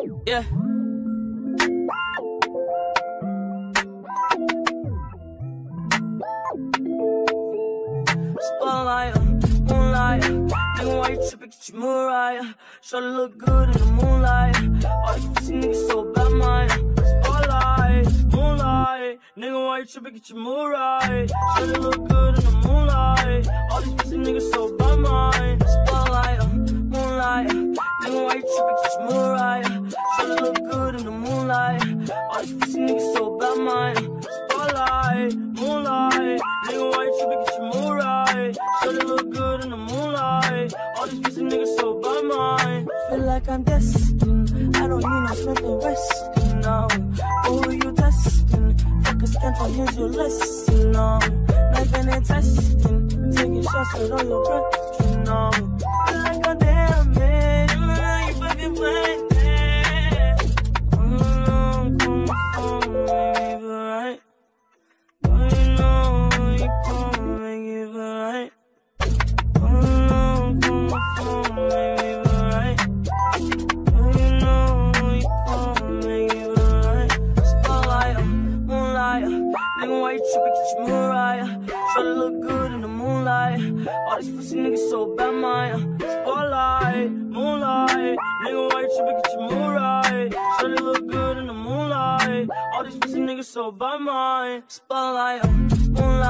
Yeah. Spotlight, moonlight. Nigga, why you tripping? Get your Mariah. Try to look good in the moonlight. All these pussy niggas so bad, mine. Spotlight, moonlight. Nigga, why you tripping? Get your Mariah. Try to look good in the moonlight. All these pussy niggas so bad, mine. Spotlight, moonlight. Nigga, why you tripping? Get your Mariah. To look good in the moonlight. All these pussy niggas so bad, mine. Spotlight, moonlight. Nigga, why you tripping? Get your Mariah. Try to look good in the moonlight. All these pussy niggas so bad, mine. Feel like I'm destined. I don't need no Smith and Wesson, no. Who you testing? Fuck a scantron, here's your lesson, no. Knifing and testing. Taking shots with all your breath, you Why you tripping? Get your. Try to look good in the moonlight. All these pussy niggas so bad, mine. Spotlight, moonlight. Nigga, why you tripping? Get your. Try to look good in the moonlight. All these pussy niggas so bad, mine. Spotlight, moonlight.